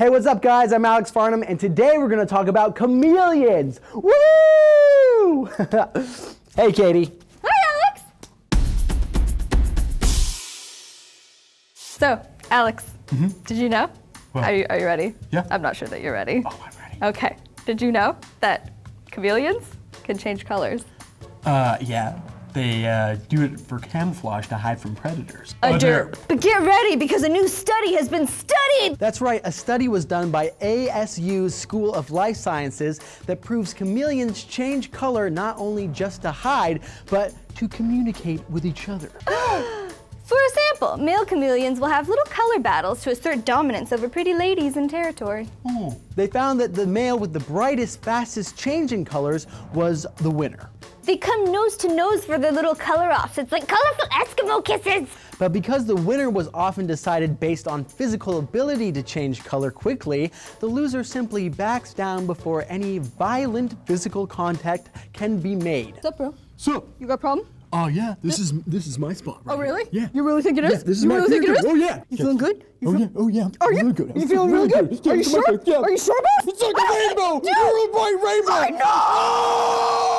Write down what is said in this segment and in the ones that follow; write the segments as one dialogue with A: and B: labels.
A: Hey, what's up, guys? I'm Alex Farnham, and today we're going to talk about chameleons. Woo! hey, Catie.
B: Hi, Alex. So, Alex, did you know? Are you, are you ready?
C: Yeah.
B: I'm not sure that you're ready.
C: Oh, I'm ready.
B: Okay. Did you know that chameleons can change colors?
C: Uh, yeah. They uh, do it for camouflage to hide from predators.
B: A
C: Oh, there-
B: derp. But get ready because a new study has been studied.
A: That's right, a study was done by ASU's School of Life Sciences that proves chameleons change color not only just to hide, but to communicate with each other.
B: For example, male chameleons will have little color battles to assert dominance over pretty ladies in territory.
C: Oh,
A: They found that the male with the brightest, fastest change in colors was the winner.
B: They come nose to nose for their little color offs. It's like colorful Eskimo kisses.
A: But because the winner was often decided based on physical ability to change color quickly, the loser simply backs down before any violent physical contact can be made.
B: What's up, bro?
C: so.
B: You got a problem?
C: Oh yeah, this is this is my spot. Right
B: Oh, really?
C: here. Yeah.
B: You really think it is?
C: Yeah, this is
B: You
C: my
B: really think it
C: favorite.
B: is?
C: Oh yeah.
B: You feeling good? You
C: oh
B: feel-
C: yeah. Oh yeah.
B: Are you?
C: Really good.
B: You feeling really good? Are you
C: Yeah,
B: sure?
C: yeah.
B: Are you sure about it?
C: It's like a rainbow you're a really bright rainbow.
B: Oh, I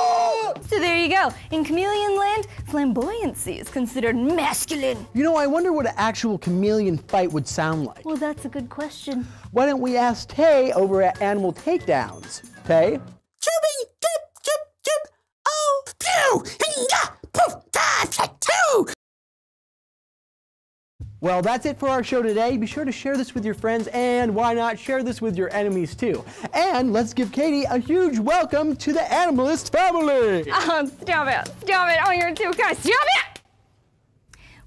B: So there you go. In chameleon land, flamboyancy is considered masculine.
A: You know, I wonder what an actual chameleon fight would sound like.
B: Well, that's a good question.
A: Why don't we ask Tay over at Animal Takedowns? Tay?
D: Chirpy, chip, chip, chip. Oh, pew,
A: Well, that's it for our show today. Be sure to share this with your friends, and why not share this with your enemies too? And let's give Catie a huge welcome to the Animalist family!
B: Oh, stop it. Stop it. Oh, you're too kind. Stop it.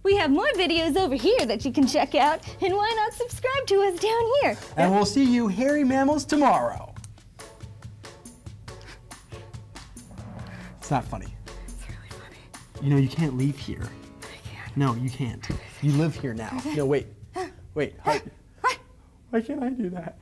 B: We have more videos over here that you can check out, and why not subscribe to us down here?
A: And we'll see you hairy mammals tomorrow. It's not funny.
B: It's really funny.
A: You know, you can't leave here. I can't. No, you can't. You live here now. No, wait. Wait. Why, why can't I do that?